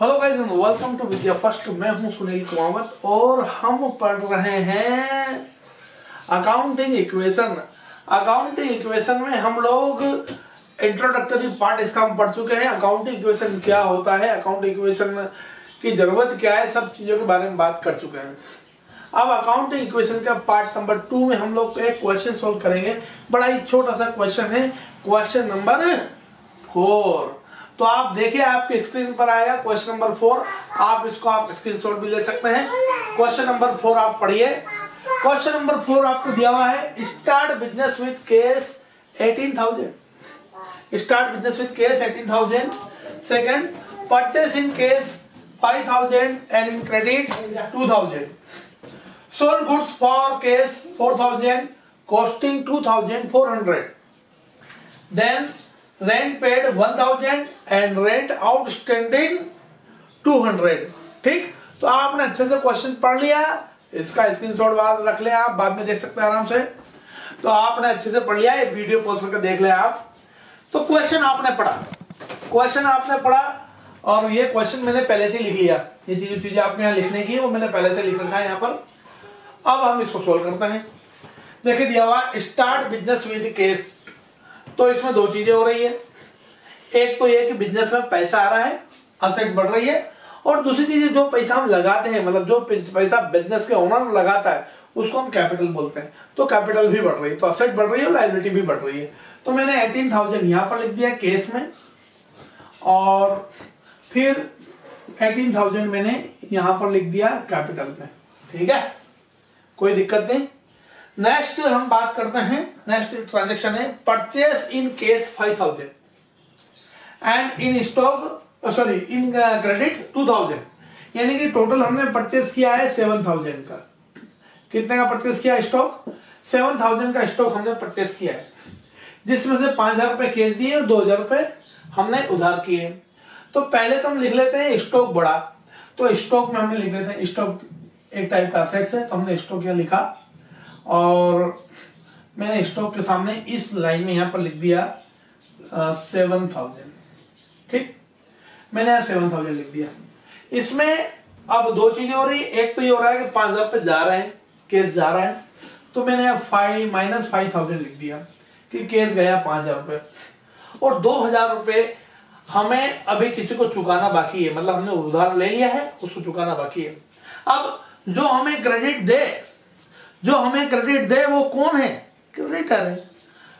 Hello guys and welcome to Vidya first मैं हूँ सुनील कुमावत और हम पढ़ रहे हैं अकाउंटिंग इक्वेशन अकाउंटिंग इक्वेशन में हम लोग इंट्रोडक्टरी पार्ट इसका हम पढ़ चुके हैं। अकाउंटिंग इक्वेशन क्या होता है? अकाउंटिंग इक्वेशन की ज़रूरत क्या है? सब चीज़ों के बारे में बात कर चुके हैं। अब अकाउंटिंग इक्वेशन का पार्ट नंबर टू में हम लोग एक क्वेश्चन सोल्व करेंगे। बड़ा ही छोटा सा क्वेश्चन है। क्वेश्चन नंबर फोर तो आप देखिए, आपके स्क्रीन पर आएगा क्वेश्चन नंबर फोर आप इसको, आप स्क्रीनशॉट भी ले सकते हैं. क्वेश्चन नंबर फोर आप पढ़िए. क्वेश्चन नंबर फोर आपको दिया हुआ है start business with cash eighteen thousand start business with cash eighteen thousand second purchase in cash five thousand and in credit two thousand sold goods for case 4000 costing 2400 then rent paid 1000 and rent outstanding 200 ठीक? तो आपने अच्छे से question पढ़ लिया, इसका screenshot बाद रख ले आप, बाद में देख सकते हैं आराम से। तो आपने अच्छे से पढ़ लिया, ये वीडियो पोस्ट करके देख ले आप। तो क्वेश्चन आपने पढ़ा। क्वेश्चन आपने पढ़ा, और ये क्वेश्चन मैंने पहले से लिख लिया। ये चीज़ चीज़ें आपने यहाँ लिखने की, वो मैंने पहले से लिख रखा है यहाँ पर। अब हम इसको सोल्व करते हैं। देखिए दिया हुआ स्टार्ट बिज़नेस विद केस तो इसमें दो चीज़ें हो रही है। एक तो ये कि बिज़नेस में पैसा आ रहा है असेट बढ़ रही है, और दूसरी चीज़ जो पैसा हम लगाते हैं मतलब जो पैसा बिज़नेस के ओनर लगाता है, उसको हम कैपिटल बोलते हैं। तो कैपिटल भी बढ़ रही है तो असेट बढ़ रही है, और लाइबिलिटी भी बढ़ रही है। तो मैंने एटीन थाउज़ेंड यहाँ पर लिख दिया केस में, और फिर एटीन थाउज़ेंड मैंने यहाँ पर लिख दिया कैपिटल में। ठीक है? कोई दिक्कत नहीं? नेक्स्ट हम बात करते हैं नेक्स्ट ट्रांजेक्शन है purchase in cash five thousand and in stock sorry in credit two thousand यानी कि टोटल हमने परचेस किया है सेवन थाउज़ेंड का. कितने का परचेस किया स्टॉक सेवन थाउज़ेंड का स्टॉक हमने परचेस किया है. जिसमें से पाँच हज़ार रुपए केस दिए और दो हज़ार रुपए हमने उधार किए. तो पहले तो हम लिख लेते हैं स्टॉक बड़ा. तो स्टॉक में हमने लिख देते हैं स्टॉक एक टाइप का असेट्स है तो हमने स्टॉक यहाँ लिखा और मैंने स्टॉक के सामने इस लाइन में यहाँ पर लिख दिया सेवन थाउज़ेंड ठीक? मैंने यहाँ सेवन थाउज़ेंड लिख दिया। इसमें अब दो चीज़ें हो रही एक तो ये हो रहा है कि पाँच हज़ार पे जा रहे हैं केस जा रहा है। तो मैंने यहाँ फाइव माइनस फाइव थाउज़ेंड लिख दिया कि केस गया पाँच हज़ार रुपये और दो हज़ार रुपये हमें अभी किसी को चुकाना बाकी है। मतलब हमने उधार ले लिया है, उसको चुकाना बाकी है। अब जो हमें क्रेडिट दे जो हमें क्रेडिट दे, वो कौन है? क्रेडिटर है।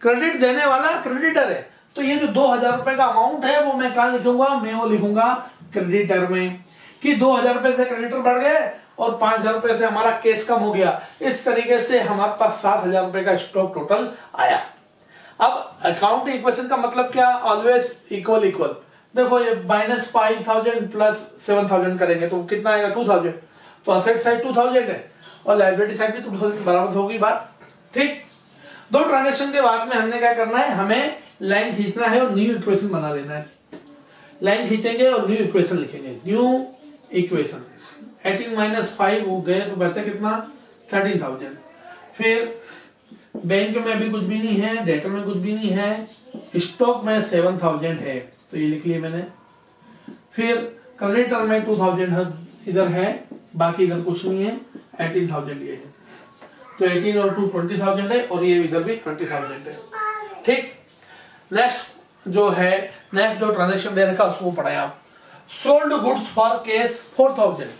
क्रेडिट देने वाला क्रेडिटर है। तो ये जो दो हज़ार रुपए का अमाउंट है, वो मैं कहा लिखूँगा? मैं वो लिखूँगा क्रेडिटर में। कि दो हज़ार रुपए से क्रेडिटर बढ़ गए और पाँच हज़ार रुपए से हमारा केस कम हो गया। इस तरीके से हमारे पास सात हज़ार रुपए का स्टॉक टोटल आया। अब अकाउंट इक्वेशन का मतलब क्या? ऑलवेज इक्वल इक्वल देखो, ये minus five thousand plus seven thousand करेंगे तो कितना आएगा? टू थाउज़ेंड तो असेट साइड टू थाउज़ेंड है। और लाइबिलिटी साइड भी थाउज़ेंड बराबर होगी बात। ठीक? दो ट्रांजेक्शन के बाद में हमने क्या करना है? हमें लाइन खींचना है और न्यू इक्वेशन बना लेना है। लाइन खींचेंगे और न्यू इक्वेशन लिखेंगे। New equation eighteen minus five हो गए तो बचा कितना? थर्टीन थाउज़ेंड फिर बैंक में अभी कुछ भी नहीं है डेटर में कुछ भी नहीं है स्टॉक में सेवन थाउज़ेंड है। तो ये लिख लिया मैंने। फिर क्रेडिटर में टू थाउज़ेंड इधर है, बाकी इधर कुछ नहीं है। एटीन थाउज़ेंड ये है। तो एटीन और टू ट्वेंटी थाउज़ेंड है और ये इधर भी ट्वेंटी थाउज़ेंड है। ठीक? नेक्स्ट जो है नेक्स्ट जो ट्रांजेक्शन दे रखा उसको पढ़ाए आप sold goods for cash four thousand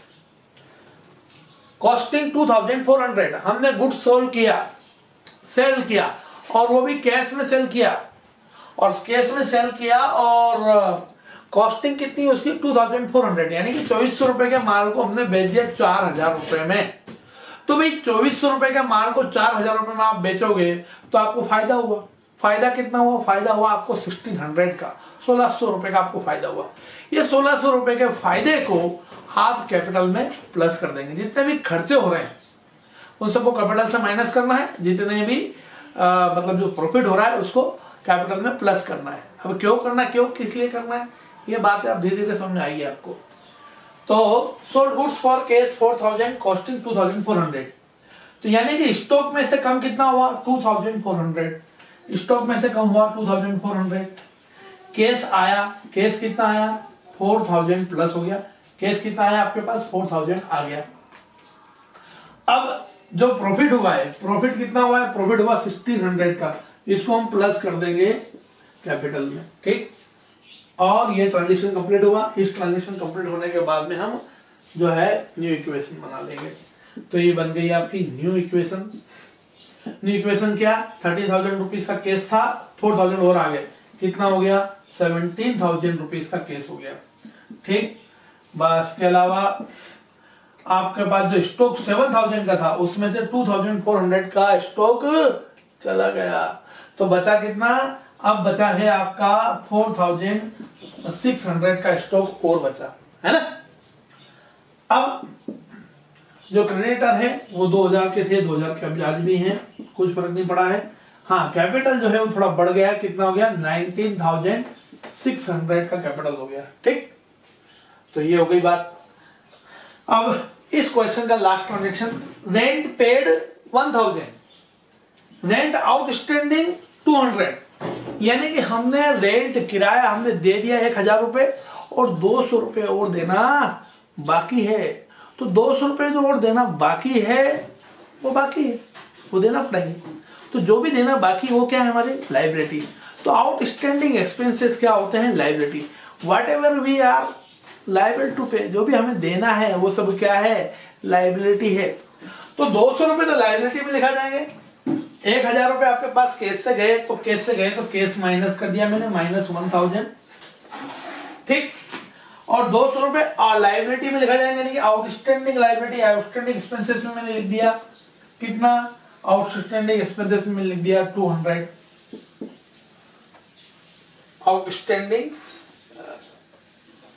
costing two thousand four hundred हमने गुड्स सोल्ड किया सेल किया, और वो भी कैश में सेल किया। और कैश में सेल किया और कॉस्टिंग कितनी है उसकी? टू थाउज़ेंड फोर हंड्रेड यानी कि चौबीस सौ रुपए के माल को हमने बेच दिया चार हज़ार रुपए में। तो भाई चौबीस सौ रुपए के माल को चार हज़ार रुपए में आप बेचोगे तो आपको फ़ायदा हुआ। फ़ायदा कितना हुआ? फ़ायदा हुआ आपको सिक्सटीन हंड्रेड का सोलह सौ रुपए का आपको फ़ायदा हुआ। ये सोलह सौ रुपए के फ़ायदे को आप कैपिटल में प्लस कर देंगे। जितने भी खर्चे हो रहे हैं उन सबको कैपिटल से माइनस करना है। जितने भी आ, मतलब जो प्रॉफिट हो रहा है उसको कैपिटल में प्लस करना है। अब क्यों करना क्यों? किस लिए करना है? ये बात आप धीरे धीरे समझ आएगी आपको। तो sold goods for cash four thousand costing two thousand four hundred तो यानी कि स्टॉक में से कम कितना हुआ? Two thousand four hundred stock में से कम हुआ two thousand four hundred cash आया केस कितना आया? फोर थाउज़ेंड प्लस हो गया। केस कितना आया आपके पास? फोर थाउज़ेंड आ गया। अब जो प्रॉफिट हुआ है प्रॉफिट कितना हुआ है? प्रॉफिट हुआ सिक्सटीन हंड्रेड का। इसको हम प्लस कर देंगे कैपिटल में, ठीक? और ये ट्रांजेक्शन कंप्लीट हुआ। इस ट्रांजेक्शन कंप्लीट होने के बाद में हम जो है न्यू इक्वेशन बना लेंगे। तो ये बन गई आपकी न्यू इक्वेशन न्यू इक्वेशन क्या? थर्टी थाउज़ेंड रुपीज़ का केस था फोर थाउज़ेंड और आ गए कितना हो गया? सेवनटीन थाउज़ेंड रुपीज़ का केस हो गया। ठीक? बस के अलावा आपके पास जो स्टॉक सेवन थाउज़ेंड का था, उसमें से टू थाउज़ेंड फोर हंड्रेड का स्टॉक चला गया। तो बचा कितना? अब बचा है आपका फोर थाउज़ेंड सिक्स हंड्रेड का स्टॉक और बचा है ना? अब जो क्रेडिटर है वो 2000 के थे 2000 के अब आज भी हैं कुछ फ़र्क नहीं पड़ा है। हाँ कैपिटल जो है वो थोड़ा बढ़ गया कितना हो गया? 19,600 का कैपिटल हो गया ठीक? तो ये हो गई बात। अब इस क्वेश्चन का last transaction rent paid 1000 rent outstanding 200 यानी कि हमने रेंट किराया हमने दे दिया एक हज़ार रुपए और दो सौ रुपए और देना बाकी है। तो दो सौ रुपए जो और देना बाकी है, वो बाकी है, वो देना पड़ेंगे। तो जो भी देना बाकी वो क्या है हमारे? लाइब्रेटी तो आउटस्टैंडिंग एक्सपेंसेस क्या होते हैं? Liability whatever we are liable to pay जो भी हमें देना है, वो सब क्या है? लाइबिलिटी है। तो दो सौ रुपए तो लाइबिलिटी में लिखा जाएँगे। एक हज़ार रुपए आपके पास केस से गए तो केस से गए तो केस माइनस कर दिया मैंने माइनस वन थाउज़ेंड ठीक? और दो सौ रुपए लाइबिलिटी में लिखा जाएगा नहीं आउटस्टैंडिंग लाइबिलिटी आउटस्टैंडिंग एक्सपेंसेस में मैंने लिख दिया। कितना? आउटस्टैंडिंग एक्सपेंसेस में लिख दिया टू हंड्रेड आउटस्टैंडिंग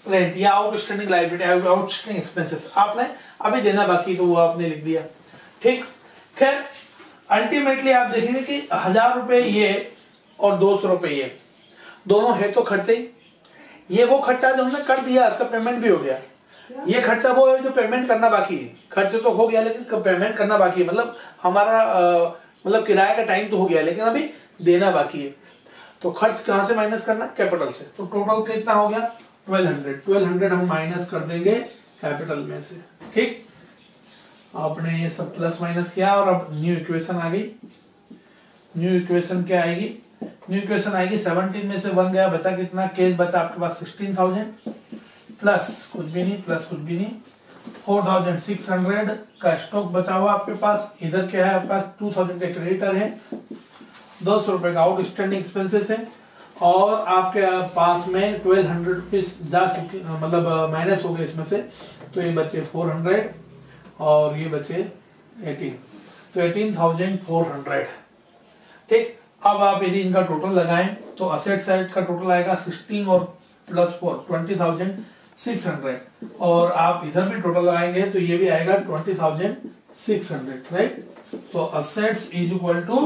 रेंट या आउटस्टैंडिंग लाइबिलिटी आउटस्टैंडिंग एक्सपेंसेस आपने अभी देना बाकी तो वो आपने लिख दिया। ठीक? खैर अल्टीमेटली आप देखेंगे कि हज़ार रुपए ये और दो सौ रुपए ये। दोनों है तो खर्चे ही। ये वो खर्चा जो हमने कर दिया इसका पेमेंट भी हो गया। ये खर्चा वो है जो पेमेंट करना बाकी है। खर्चे तो हो गया, लेकिन पेमेंट करना बाकी है? मतलब हमारा मतलब किराए का टाइम तो हो गया, लेकिन अभी देना बाकी है। तो खर्च कहाँ से माइनस करना? कैपिटल से। तो टोटल कितना हो गया? ट्वेल्व हंड्रेड ट्वेल्व हंड्रेड हम माइनस कर देंगे कैपिटल में से। ठीक? आपने ये सब प्लस माइनस किया और अब न्यू इक्वेशन आ गई। न्यू इक्वेशन क्या आएगी? न्यू इक्वेशन आएगी 17 में से वन गया बचा कितना? केस बचा आपके पास 16,000 प्लस कुछ भी नहीं प्लस कुछ भी नहीं। 4,600 का स्टॉक बचा हुआ आपके पास। इधर क्या है आपका? पास 2,000 का क्रेडिटर है। दो सौ रुपए का आउटस्टैंडिंग एक्सपेंसेस है। और आपके पास में ट्वेल्व हंड्रेड रुपीज़ जा चुकी मतलब माइनस हो गए इसमें से। तो ये बचे फोर हंड्रेड और ये बचे एटीन तो एटीन थाउज़ेंड फोर हंड्रेड ठीक, अब आप यदि इनका टोटल लगाएँ तो असेट साइड का टोटल आएगा सिक्सटीन और plus four twenty thousand six hundred और आप इधर भी टोटल लगाएँगे तो ये भी आएगा twenty thousand six hundred right तो assets is equal to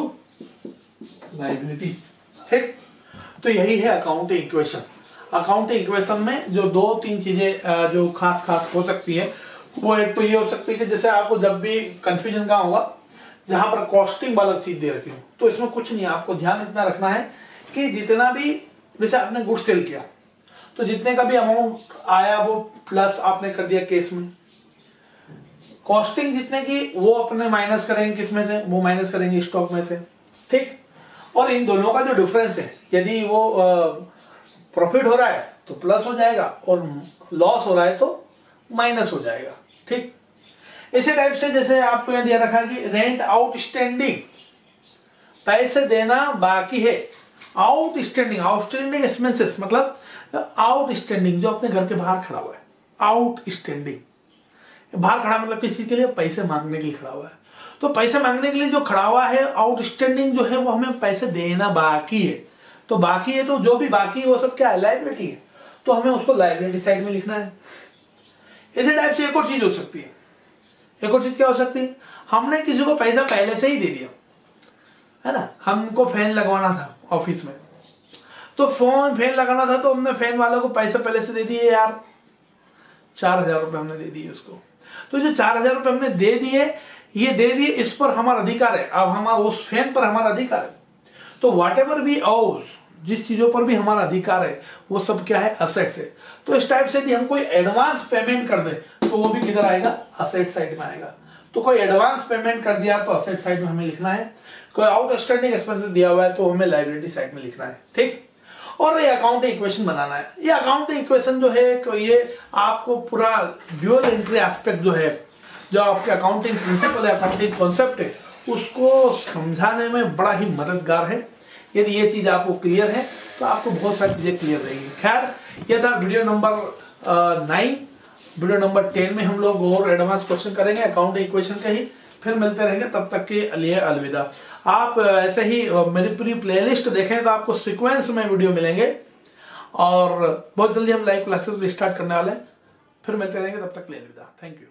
liabilities ठीक तो यही है अकाउंटिंग इक्वेशन अकाउंटिंग इक्वेशन में जो दो तीन चीज़ें जो खास खास हो सकती है वो एक तो ये हो सकती है कि जैसे आपको जब भी कंफ्यूजन कहा होगा जहाँ पर कॉस्टिंग वाला चीज़ दे रखी हो तो इसमें कुछ नहीं आपको ध्यान इतना रखना है कि जितना भी, जैसे आपने गुड सेल किया तो जितने का भी अमाउंट आया, वो प्लस आपने कर दिया केस में। कॉस्टिंग जितने की, वो अपने माइनस करेंगे किसमें से? वो माइनस करेंगे स्टॉक में से। ठीक? और इन दोनों का जो डिफरेंस है, यदि वो प्रॉफिट हो रहा है तो प्लस हो जाएगा, और लॉस हो रहा है तो माइनस हो जाएगा। ठीक? इसी टाइप से जैसे आपको यहाँ दिया रखा कि रेंट आउटस्टैंडिंग पैसे देना बाकी है। आउटस्टैंडिंग आउटस्टैंडिंग एक्सपेंसेस मतलब आउटस्टैंडिंग जो अपने घर के बाहर खड़ा हुआ है। आउटस्टैंडिंग बाहर खड़ा मतलब किसी के लिए पैसे मांगने के लिए खड़ा हुआ है। तो पैसे मांगने के लिए जो खड़ा हुआ है आउटस्टैंडिंग जो है, वो हमें पैसे देना बाकी है। तो बाकी है तो जो भी बाकी है, वो सब क्या है? लाइबिलिटी है। तो हमें उसको लाइबिलिटी साइड में लिखना है। इसी टाइप से एक और चीज़ हो सकती है। एक और चीज़ क्या हो सकती है? हमने किसी को पैसा पहले से ही दे दिया। है ना? हमको फ़ैन लगवाना था ऑफ़िस में। तो फ़ोन फ़ैन लगाना था तो हमने फ़ैन वालों को पैसे पहले से दे दिए यार। चार हज़ार रुपए हमने दे दिए उसको। तो जो चार हज़ार रुपए हमने दे दिए, ये दे दिए इस पर हमारा अधिकार है। अब हमारा, उस फ़ैन पर हमारा अधिकार है। तो वाट एवर वी आउस जिस चीज़ों पर भी हमारा अधिकार है, वो सब क्या है? असेट्स है। तो इस टाइप से यदि हम कोई एडवांस पेमेंट कर दें तो वो भी किधर आएगा? असेट साइड में आएगा। तो कोई एडवांस पेमेंट कर दिया तो असेट साइड में हमें लिखना है। कोई आउटस्टैंडिंग एक्सपेंसेस दिया हुआ है तो हमें लाइबिलिटी साइड में लिखना है। ठीक? और ये अकाउंटिंग इक्वेशन बनाना है। ये अकाउंटिंग इक्वेशन जो है ये आपको पूरा ड्यूअल एंट्री एस्पेक्ट जो है, जो आपके अकाउंटिंग प्रिंसिपल है अकाउंटिंग कॉन्सेप्ट है, उसको समझाने में बड़ा ही मददगार है। यदि ये चीज़ आपको क्लियर है तो आपको बहुत सारी चीज़ें क्लियर रहेगी। खैर, ये था video number nine video number ten में हम लोग और एडवांस क्वेश्चन करेंगे अकाउंट इक्वेशन का ही। फिर मिलते रहेंगे, तब तक के लिए अलविदा। आप ऐसे ही मेरी पूरी प्लेलिस्ट देखें तो आपको सिक्वेंस में वीडियो मिलेंगे। और बहुत जल्दी हम लाइव क्लासेस भी स्टार्ट करने वाले हैं। फिर मिलते रहेंगे, तब तक के लिए अलविदा। Thank you